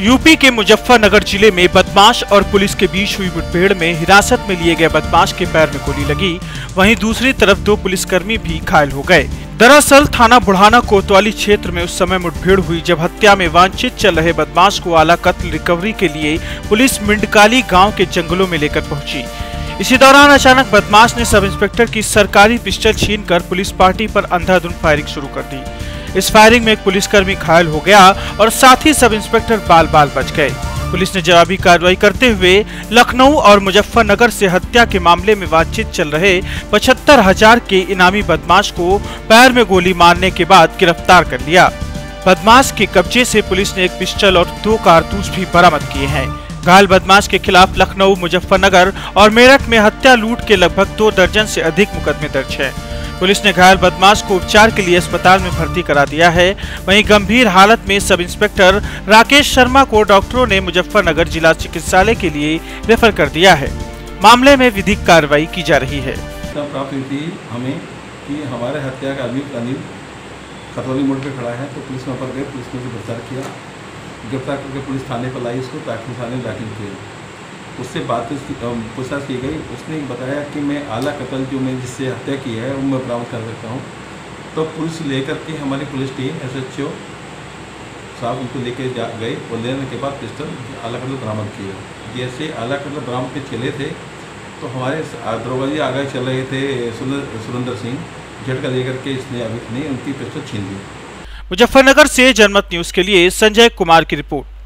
UP के मुजफ्फरनगर ज़िले में बदमाश और पुलिस के बीच हुई मुठभेड़ में हिरासत में लिए गए बदमाश के पैर में गोली लगी। वहीं दूसरी तरफ़ दो पुलिसकर्मी भी घायल हो गए। दरअसल, थाना बुढ़ाना कोतवाली क्षेत्र में उस समय मुठभेड़ हुई, जब हत्या में वांछित चल रहे बदमाश को आला कत्ल रिकवरी के लिए पुलिस मिंडकाली गाँव के जंगलों में लेकर पहुँची। इसी दौरान अचानक बदमाश ने सब इंस्पेक्टर की सरकारी पिस्टल छीनकर पुलिस पार्टी पर अंधाधुंध फायरिंग शुरू कर दी। इस फायरिंग में एक पुलिसकर्मी घायल हो गया और साथ ही सब इंस्पेक्टर बाल बाल बच गए। पुलिस ने जवाबी कार्रवाई करते हुए लखनऊ और मुजफ्फरनगर से हत्या के मामले में बातचीत चल रहे पचहत्तर हज़ार के इनामी बदमाश को पैर में गोली मारने के बाद गिरफ़्तार कर लिया। बदमाश के कब्जे से पुलिस ने एक पिस्टल और दो कारतूस भी बरामद किए हैं। घायल बदमाश के खिलाफ लखनऊ, मुजफ्फरनगर और मेरठ में हत्या लूट के लगभग दो दर्जन से अधिक मुकदमे दर्ज हैं। पुलिस ने घायल बदमाश को उपचार के लिए अस्पताल में भर्ती करा दिया है। वहीं गंभीर हालत में सब इंस्पेक्टर राकेश शर्मा को डॉक्टरों ने मुजफ्फरनगर जिला चिकित्सालय के लिए रेफर कर दिया है। मामले में विधिक कार्रवाई की जा रही है। प्राप्त हमें कि हमारे हत्या का अभी अनिल खतौली मोड़ पे खड़ा है तो पुलिस वहाँ पर गए, पुलिस ने गिरफ़्तार किया। गिरफ़्तार करके पुलिस थाने पर लाई उसको प्राथमिक थाने दाखिल किया उससे बात पूछताछ की गई। उसने बताया कि मैं आला कतल जो मैं जिससे हत्या की है, वो मैं बरामद कर सकता हूँ। तो पुलिस लेकर के हमारी police team S H O साहब उनको लेके जा गए और लेने के बाद पिस्टल आला कतल बरामद किया। जैसे आला कतल बरामद के चले थे तो हमारे दरोगा जी आगे चल रहे थे सुरेंद्र सिंह। झटका लेकर के इसने अभी नहीं, उनकी पिस्टल छीन ली। मुजफ्फरनगर से जनमत न्यूज़ के लिए संजय कुमार की रिपोर्ट।